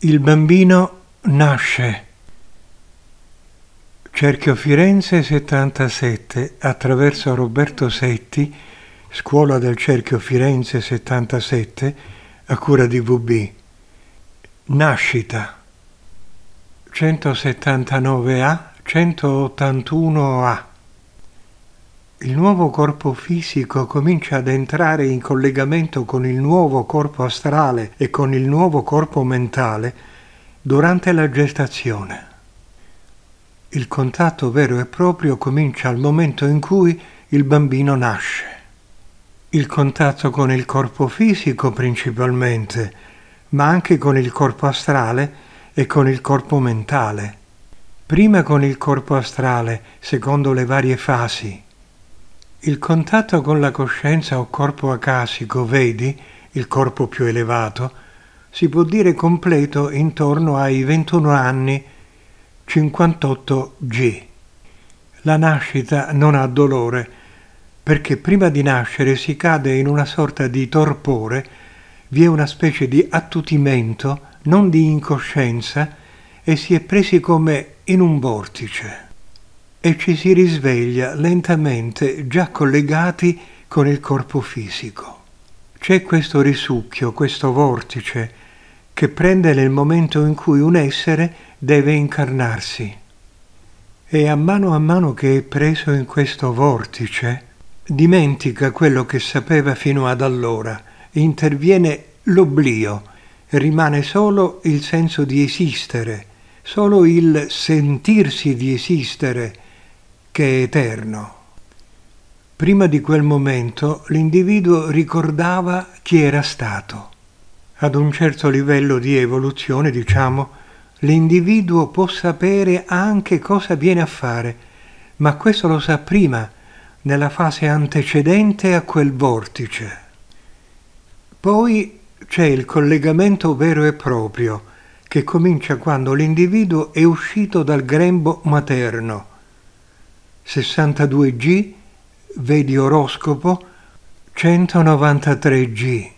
Il bambino nasce. Cerchio Firenze 77 attraverso Roberto Setti, Scuola del Cerchio Firenze 77 a cura di VB. Nascita 179A 181A il nuovo corpo fisico comincia ad entrare in collegamento con il nuovo corpo astrale e con il nuovo corpo mentale durante la gestazione. Il contatto vero e proprio comincia al momento in cui il bambino nasce. Il contatto con il corpo fisico principalmente, ma anche con il corpo astrale e con il corpo mentale. Prima con il corpo astrale, secondo le varie fasi, il contatto con la coscienza o corpo acasico, vedi, il corpo più elevato, si può dire completo intorno ai 21 anni 58 G. La nascita non ha dolore, perché prima di nascere si cade in una sorta di torpore, vi è una specie di attutimento, non di incoscienza, e si è presi come in un vortice e ci si risveglia lentamente già collegati con il corpo fisico. C'è questo risucchio, questo vortice che prende nel momento in cui un essere deve incarnarsi. E a mano a mano che è preso in questo vortice, dimentica quello che sapeva fino ad allora, interviene l'oblio, rimane solo il senso di esistere, solo il sentirsi di esistere, che è eterno. Prima di quel momento l'individuo ricordava chi era stato. Ad un certo livello di evoluzione, diciamo, l'individuo può sapere anche cosa viene a fare, ma questo lo sa prima, nella fase antecedente a quel vortice. Poi c'è il collegamento vero e proprio, che comincia quando l'individuo è uscito dal grembo materno 62G, vedi oroscopo 193G.